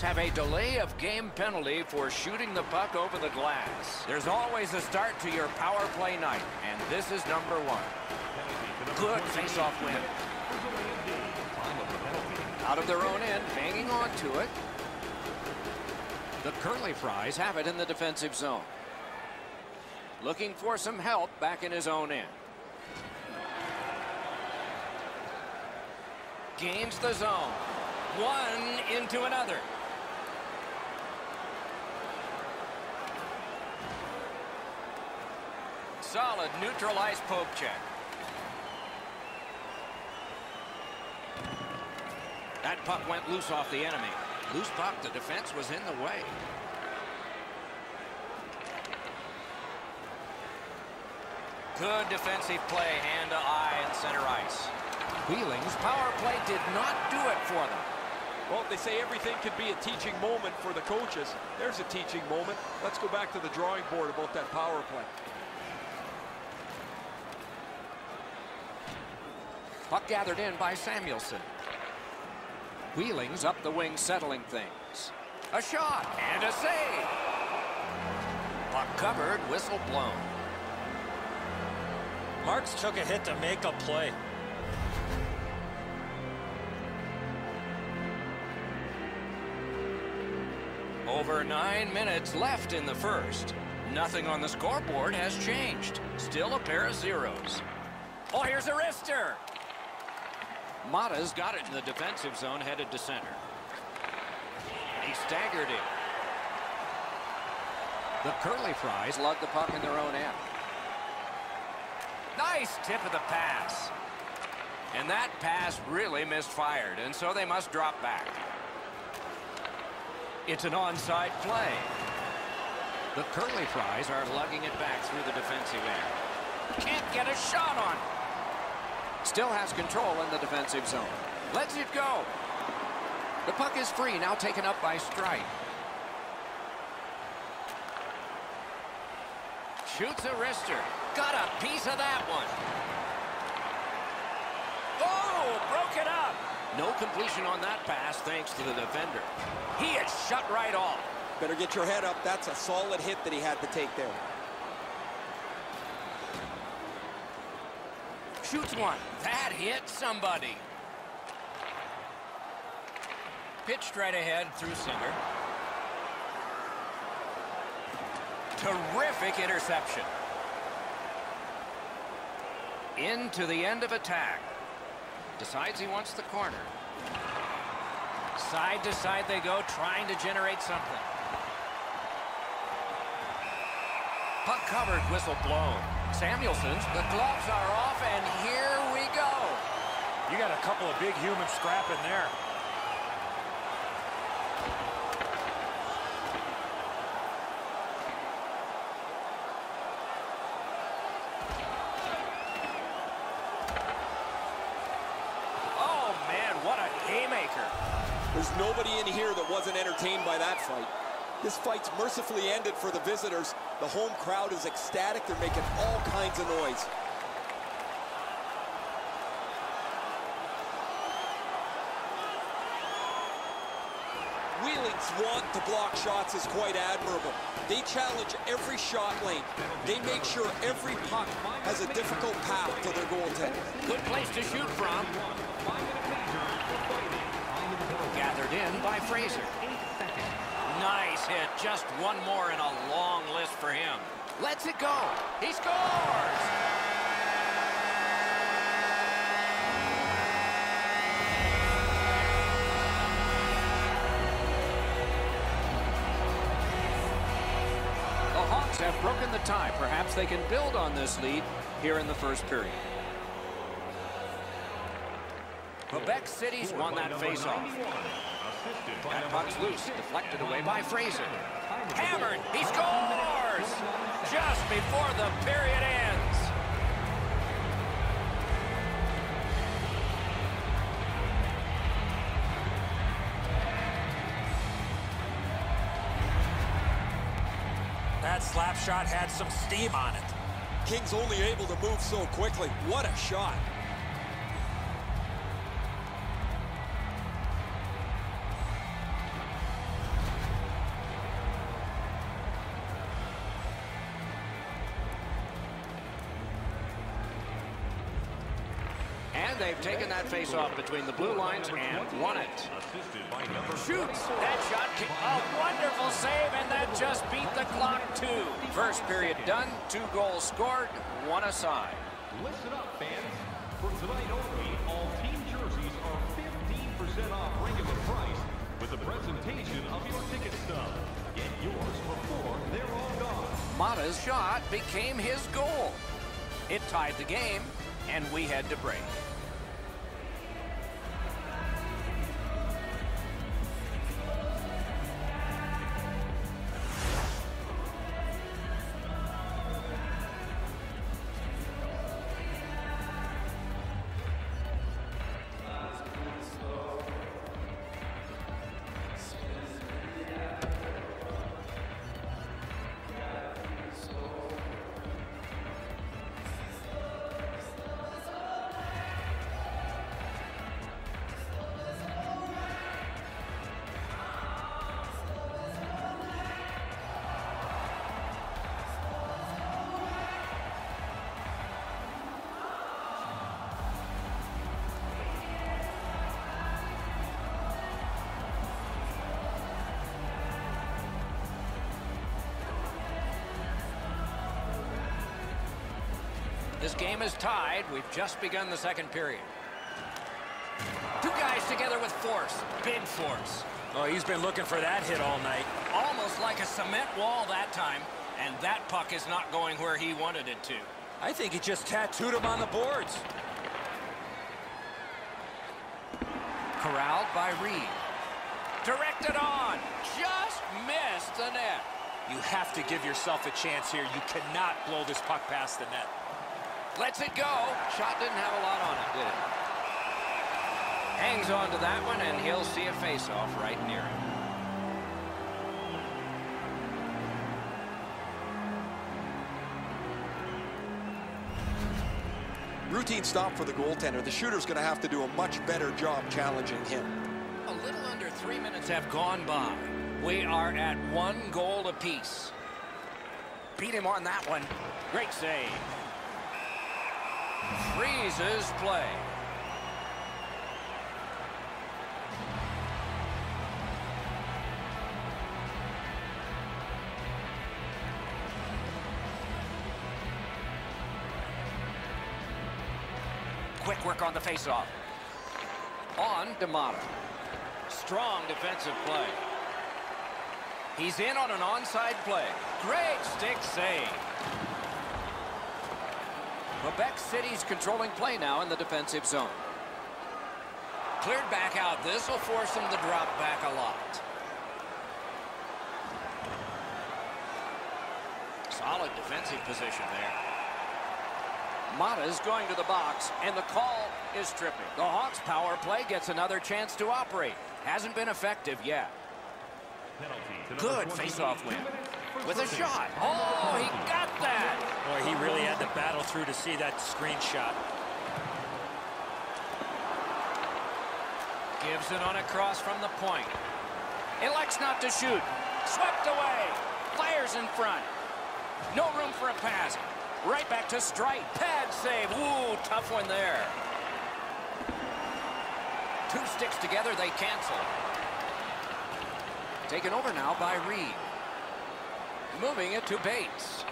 Have a delay of game penalty for shooting the puck over the glass. There's always a start to your power play night, and this is number one. Good face-off win. Out of their own end, hanging on to it. The Curly Fries have it in the defensive zone. Looking for some help back in his own end. Gains the zone. One into another. Solid neutralized poke check. That puck went loose off the enemy. Loose puck, the defense was in the way. Good defensive play, hand to eye and center ice. Wheeling's power play did not do it for them. Well, they say everything can be a teaching moment for the coaches. There's a teaching moment. Let's go back to the drawing board about that power play. Puck gathered in by Samuelson. Wheeling's up the wing settling things. A shot and a save. Puck covered, whistle blown. Marks took a hit to make a play. Over nine minutes left in the first. Nothing on the scoreboard has changed. Still a pair of zeros. Oh, here's a wrister. Mata's got it in the defensive zone, headed to center. He staggered it. The Curly Fries lug the puck in their own end. Nice tip of the pass. And that pass really misfired, and so they must drop back. It's an onside play. The Curly Fries are lugging it back through the defensive end. Can't get a shot on. Still has control in the defensive zone. Lets it go. The puck is free, now taken up by Strike. Shoots a wrister. Got a piece of that one. Oh, broke it up. No completion on that pass thanks to the defender. He is shut right off. Better get your head up. That's a solid hit that he had to take there. Shoots one. That hit somebody. Pitched right ahead through center. Terrific interception. Into the end of attack. Decides he wants the corner. Side to side they go, trying to generate something. Puck covered, whistle blown. Samuelson's, the gloves are off, and here we go. You got a couple of big humans scrapping there. Oh, man, what a haymaker. There's nobody in here that wasn't entertained by that fight. This fight's mercifully ended for the visitors. The home crowd is ecstatic. They're making all kinds of noise. Wheeling's want to block shots is quite admirable. They challenge every shot lane. They make sure every puck has a difficult path to their goaltender. Good place to shoot from. Gathered in by Fraser. Nice hit. Just one more in a long list for him. Lets it go. He scores! The Hawks have broken the tie. Perhaps they can build on this lead here in the first period. Quebec City's won that faceoff. That puck's loose, deflected away by Fraser. Hammered, he scores! Just before the period ends. That slap shot had some steam on it. King's only able to move so quickly. What a shot. Face-off between the blue lines and won it. Shoots. That shot, a wonderful save, and that just beat the clock, too. First period done, two goals scored, one aside. Listen up, fans. For tonight only, all team jerseys are 15% off regular price with the presentation of your ticket stub. Get yours before they're all gone. Mata's shot became his goal. It tied the game, and we had to break. This game is tied. We've just begun the second period. Two guys together with force. Big force. Oh, he's been looking for that hit all night. Almost like a cement wall that time. And that puck is not going where he wanted it to. I think he just tattooed him on the boards. Corralled by Reed. Directed on. Just missed the net. You have to give yourself a chance here. You cannot blow this puck past the net. Lets it go. Shot didn't have a lot on it, did it? Hangs on to that one, and he'll see a face-off right near him. Routine stop for the goaltender. The shooter's going to have to do a much better job challenging him. A little under three minutes have gone by. We are at one goal apiece. Beat him on that one. Great save. Freezes play. Quick work on the faceoff. On D'Amato. Strong defensive play. He's in on an onside play. Great stick save. Quebec City's controlling play now in the defensive zone. Cleared back out. This will force him to drop back a lot. Solid defensive position there. Mata's going to the box, and the call is tripping. The Hawks power play gets another chance to operate. Hasn't been effective yet. Good face-off win. With a shot. Oh, he got that. Boy, he really had to battle through to see that screenshot. Gives it on a cross from the point. Elects not to shoot. Swept away. Fires in front. No room for a pass. Right back to strike. Pad save. Ooh, tough one there. Two sticks together, they cancel. Taken over now by Reed. Moving it to Bates.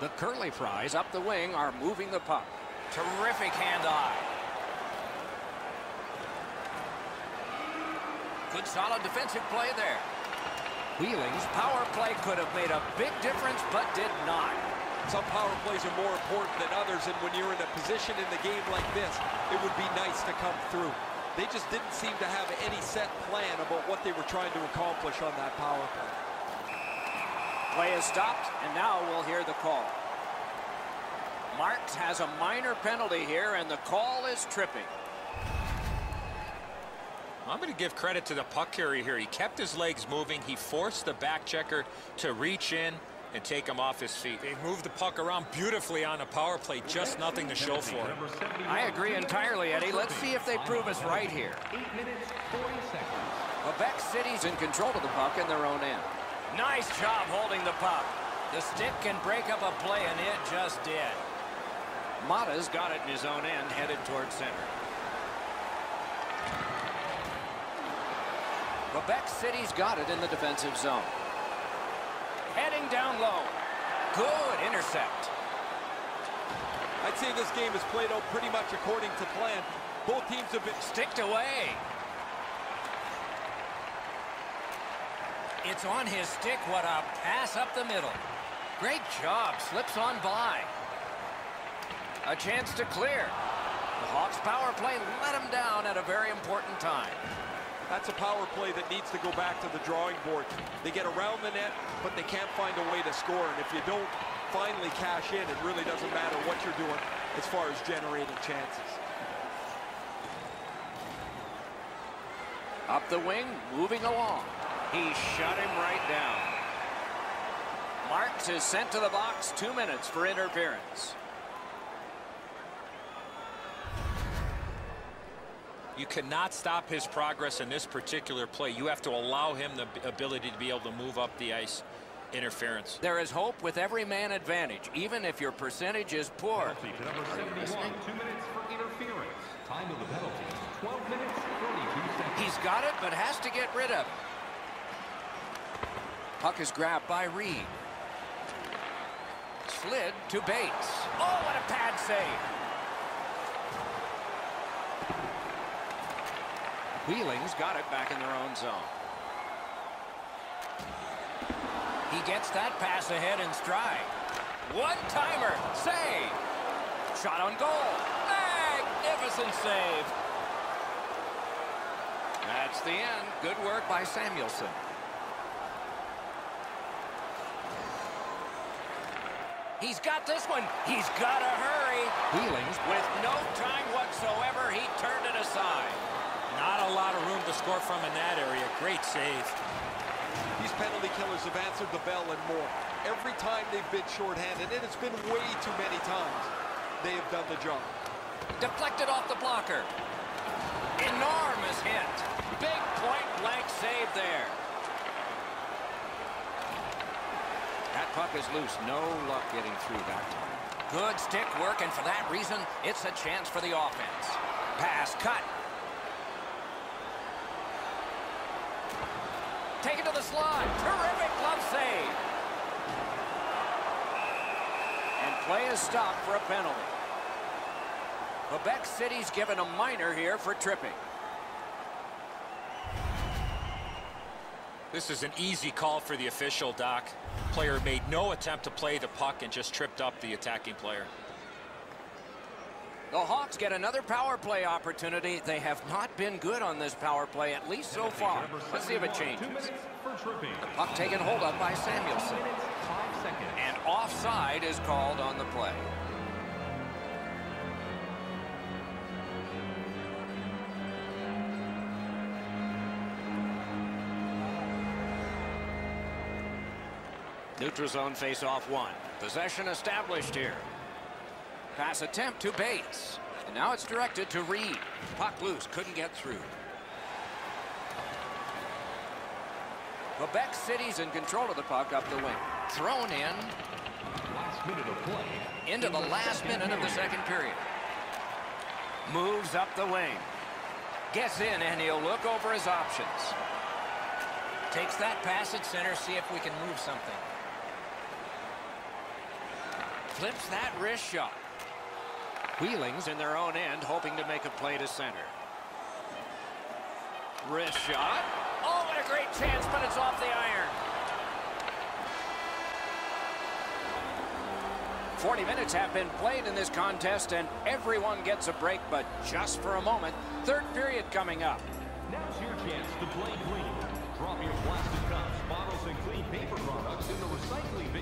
The curly fries up the wing are moving the puck. Terrific hand-eye. Good solid defensive play there. Wheeling's power play could have made a big difference, but did not. Some power plays are more important than others, and when you're in a position in the game like this, it would be nice to come through. They just didn't seem to have any set plan about what they were trying to accomplish on that power play. Play is stopped, and now we'll hear the call. Marks has a minor penalty here, and the call is tripping. I'm going to give credit to the puck carrier here. He kept his legs moving. He forced the back checker to reach in and take him off his feet. They moved the puck around beautifully on the power play. Just nothing to show for it. I agree entirely, Eddie. Let's see if they prove us right here. Eight minutes, 40 seconds. Quebec City's in control of the puck in their own end. Nice job holding the puck. The stick can break up a play, and it just did. Mata's got it in his own end, headed towards center. Quebec City's got it in the defensive zone. Heading down low. Good intercept. I'd say this game is played out pretty much according to plan. Both teams have been sticked away. It's on his stick. What a pass up the middle. Great job. Slips on by. A chance to clear. The Hawks power play let him down at a very important time. That's a power play that needs to go back to the drawing board. They get around the net, but they can't find a way to score. And if you don't finally cash in, it really doesn't matter what you're doing as far as generating chances. Up the wing, moving along. He shut him right down. Marks is sent to the box. Two minutes for interference. You cannot stop his progress in this particular play. You have to allow him the ability to be able to move up the ice. Interference. There is hope with every man advantage, even if your percentage is poor. Penalty to number 71, two minutes for interference. Time of the penalty, 12 minutes, 32 seconds. He's got it, but has to get rid of it. Puck is grabbed by Reed. Slid to Bates. Oh, what a pad save. Wheeling's got it back in their own zone. He gets that pass ahead in stride. One-timer. Save. Shot on goal. Magnificent save. That's the end. Good work by Samuelsson. He's got this one. He's got to hurry. Wheelings with no time whatsoever. He turned it aside. Not a lot of room to score from in that area. Great save. These penalty killers have answered the bell and more. Every time they've been shorthanded, and it's been way too many times, they have done the job. Deflected off the blocker. Enormous hit. Big point blank save there. That puck is loose. No luck getting through that time. Good stick work, and for that reason, it's a chance for the offense. Pass cut. Taken to the slot. Terrific glove save. And play is stopped for a penalty. Quebec City's given a minor here for tripping. This is an easy call for the official, Doc. Player made no attempt to play the puck and just tripped up the attacking player. The Hawks get another power play opportunity. They have not been good on this power play, at least so far. Let's see if it changes. The puck taken hold of by Samuelson. And offside is called on the play. Neutral zone face-off one. Possession established here. Pass attempt to Bates. And now it's directed to Reed. Puck loose, couldn't get through. Quebec City's in control of the puck up the wing. Thrown in. Last minute of play. Into the last minute of the second period. Moves up the wing. Gets in and he'll look over his options. Takes that pass at center, see if we can move something. Flips that wrist shot. Wheelings in their own end, hoping to make a play to center. Wrist shot. Oh, what a great chance, but it's off the iron. 40 minutes have been played in this contest, and everyone gets a break, but just for a moment. Third period coming up. Now's your chance to play clean. Drop your plastic cups,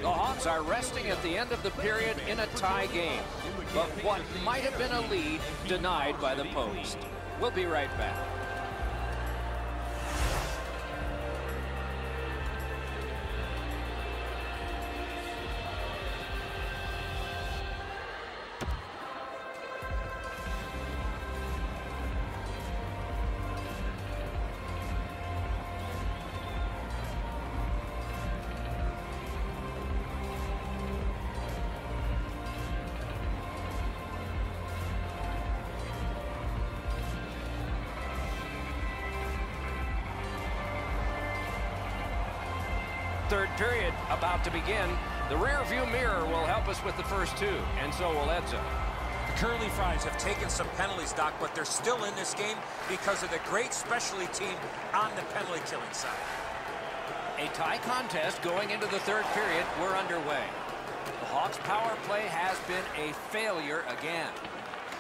the Hawks are resting at the end of the period in a tie game. But what might have been a lead denied by the post. We'll be right back. To begin. The rear view mirror will help us with the first two, and so will Edzo. The Curly Fries have taken some penalties, Doc, but they're still in this game because of the great specialty team on the penalty killing side. A tie contest going into the third period. We're underway. The Hawks' power play has been a failure again.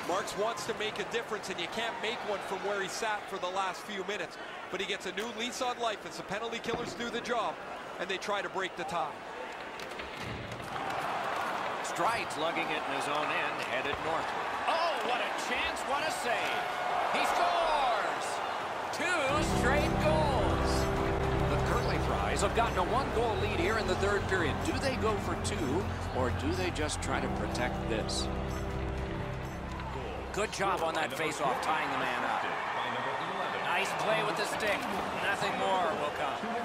Marks wants to make a difference, and you can't make one from where he sat for the last few minutes. But he gets a new lease on life as the penalty killers do the job, and they try to break the tie. Strides lugging it in his own end, headed northward. Oh, what a chance, what a save. He scores! Two straight goals. The Curly Fries have gotten a one-goal lead here in the third period. Do they go for two, or do they just try to protect this? Good job on that face-off, tying the man up. Nice play with the stick. Nothing more will come.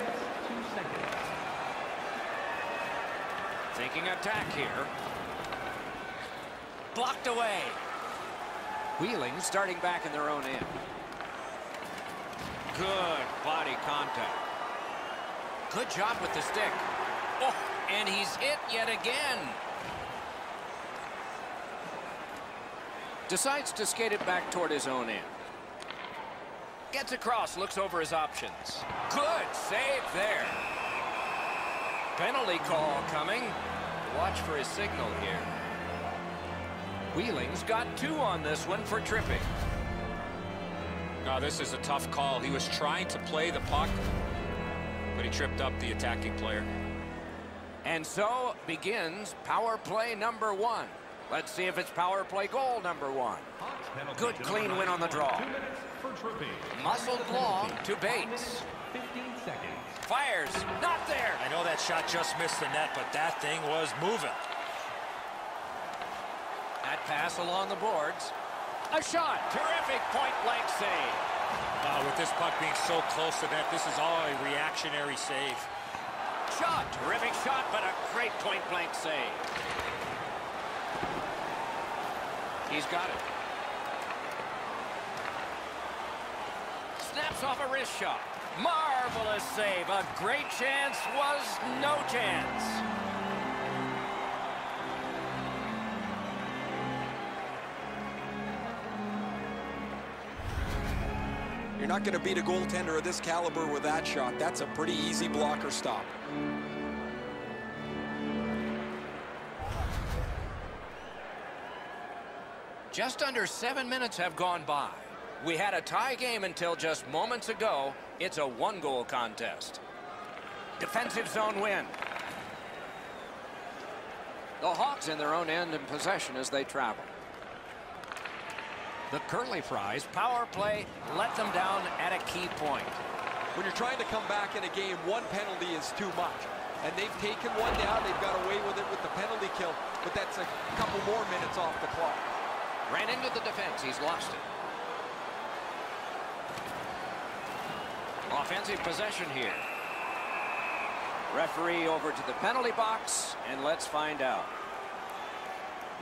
Thinking attack here. Blocked away. Wheeling starting back in their own end. Good body contact. Good job with the stick. Oh, and he's hit yet again. Decides to skate it back toward his own end. Gets across, looks over his options. Good save there. Penalty call coming. Watch for his signal here. Wheeling's got two on this one for tripping. Now, this is a tough call. He was trying to play the puck, but he tripped up the attacking player. And so begins power play number one. Let's see if it's power play goal number one. Good clean win on the draw. Muscled long to Bates. Fires, not there. I know that shot just missed the net, but that thing was moving. That pass along the boards. A shot, terrific point blank save. Uh, with this puck being so close to net, this is all a reactionary save. Shot, terrific shot, but a great point blank save. He's got it. Snaps off a wrist shot. Marvelous save. A great chance was no chance. You're not going to beat a goaltender of this caliber with that shot. That's a pretty easy blocker stop. Just under seven minutes have gone by. We had a tie game until just moments ago. It's a one-goal contest. Defensive zone win. The Hawks in their own end in possession as they travel. The Curly Fries power play let them down at a key point. When you're trying to come back in a game, one penalty is too much. And they've taken one down. They've got away with it with the penalty kill. But that's a couple more minutes off the clock. Ran into the defense. He's lost it. Offensive possession here. Referee over to the penalty box, and let's find out.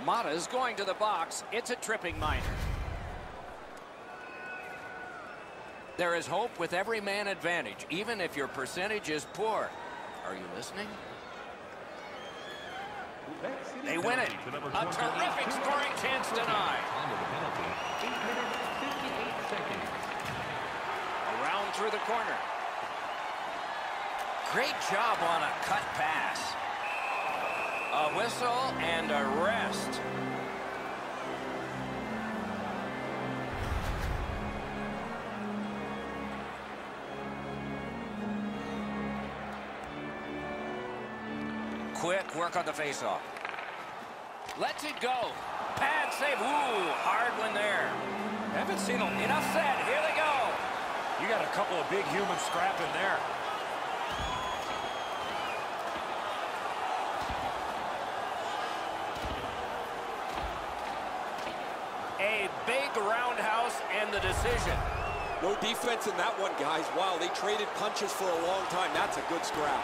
Mata's going to the box. It's a tripping minor. There is hope with every man advantage, even if your percentage is poor. Are you listening? They win it. A terrific scoring chance denied. Through the corner. Great job on a cut pass. A whistle and a rest. Quick work on the faceoff. Lets it go. Pad save. Ooh, hard one there. Haven't seen. Enough said. Here they go. You got a couple of big humans scrapping there. A big roundhouse and the decision. No defense in that one, guys. Wow, they traded punches for a long time. That's a good scrap.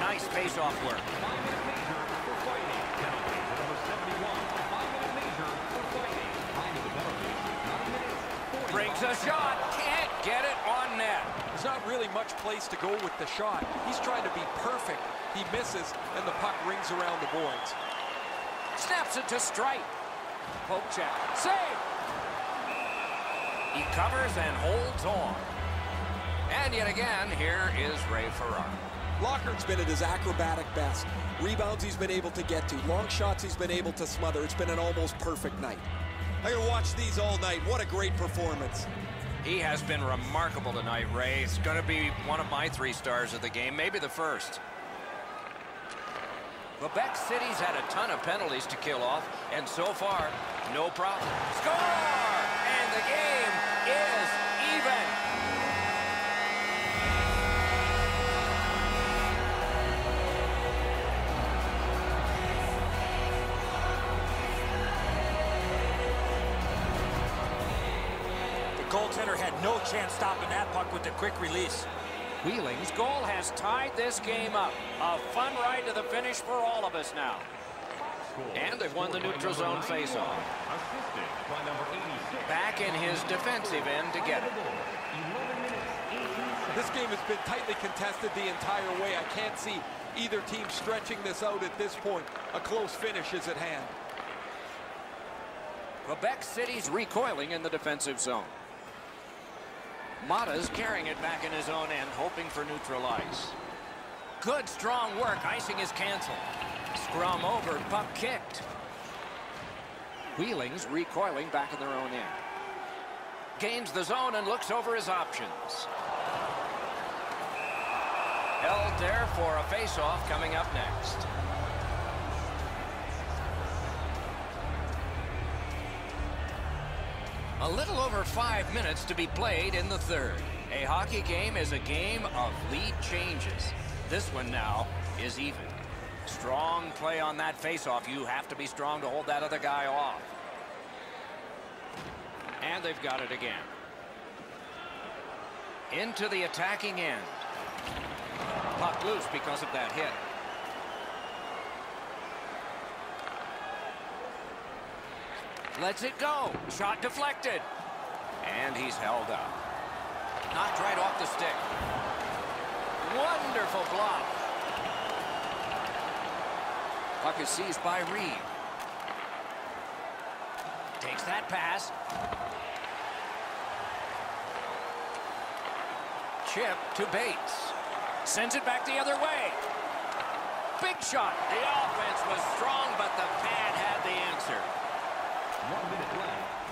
Nice face-off work. Brings a shot. Can't get it on net. there's not really much place to go with the shot. He's trying to be perfect. He misses, and the puck rings around the boards. Snaps it to strike. Poke check. Save! He covers and holds on. And yet again, here is Ray Ferraro. Lockhart's been at his acrobatic best. Rebounds he's been able to get to. Long shots he's been able to smother. It's been an almost perfect night. I can watch these all night. What a great performance. He has been remarkable tonight, Ray. It's going to be one of my three stars of the game, maybe the first. Quebec City's had a ton of penalties to kill off, and so far, no problem. Score! And the game is goaltender had no chance stopping that puck with the quick release. Wheeling's goal has tied this game up. A fun ride to the finish for all of us now. And they've won the neutral zone faceoff. Assisted by number 86. Back in his defensive end to get it. 11 minutes, 18 seconds. This game has been tightly contested the entire way. I can't see either team stretching this out at this point. A close finish is at hand. Quebec City's recoiling in the defensive zone. Mata's carrying it back in his own end, hoping for neutral ice. Good, strong work. Icing is canceled. Scrum over, puck kicked. Wheeling's recoiling back in their own end. Gains the zone and looks over his options. Held there for a face-off coming up next. A little over five minutes to be played in the third. A hockey game is a game of lead changes. This one now is even. Strong play on that faceoff. You have to be strong to hold that other guy off. And they've got it again. Into the attacking end. Puck loose because of that hit. Lets it go. Shot deflected. And he's held up. Knocked right off the stick. Wonderful block. Puck is seized by Reed. Takes that pass. Chip to Bates. Sends it back the other way. Big shot. The offense was strong, but the pad had the answer.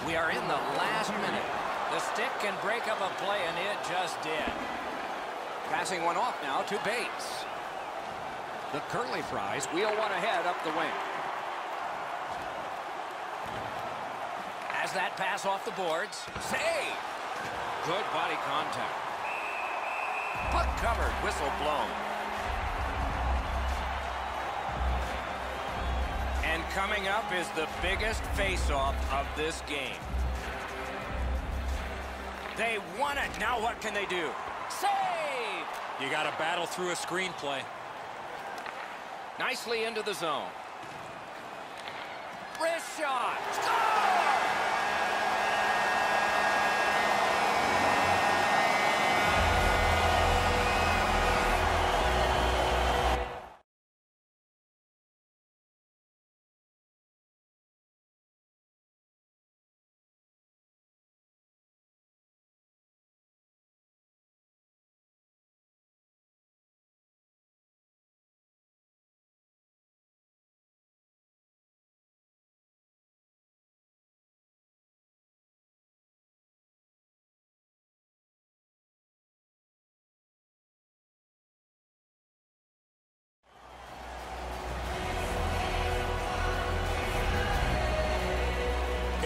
We are in the last minute. The stick can break up a play, and it just did. Passing one off now to Bates. The Curly Fries wheel one ahead up the wing. As that pass off the boards. Save! Good body contact. Puck covered, whistle blown. Coming up is the biggest face-off of this game. They won it. Now what can they do? Save! You got to battle through a screenplay. Nicely into the zone. Wrist shot. Score!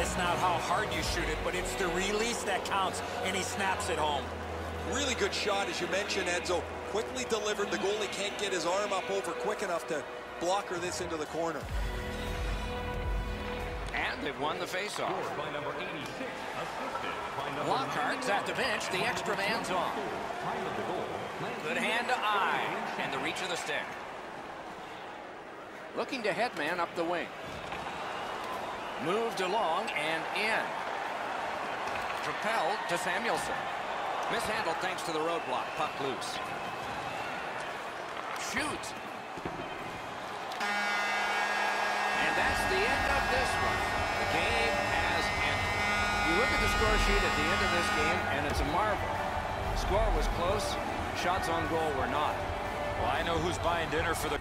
It's not how hard you shoot it, but it's the release that counts, and he snaps it home. Really good shot, as you mentioned, Edzo. Quickly delivered. The goalie can't get his arm up over quick enough to blocker this into the corner. And they've won the faceoff. Scored by number 86. Assisted by number Lockhart's at the bench. The extra man's on. Time of the goal. Good hand to eye. And the reach of the stick. Looking to headman up the wing. Moved along and in. Propelled to Samuelson. Mishandled thanks to the roadblock. Puck loose. Shoots. And that's the end of this one. The game has ended. You look at the score sheet at the end of this game, and it's a marvel. Score was close. Shots on goal were not. Well, I know who's buying dinner for the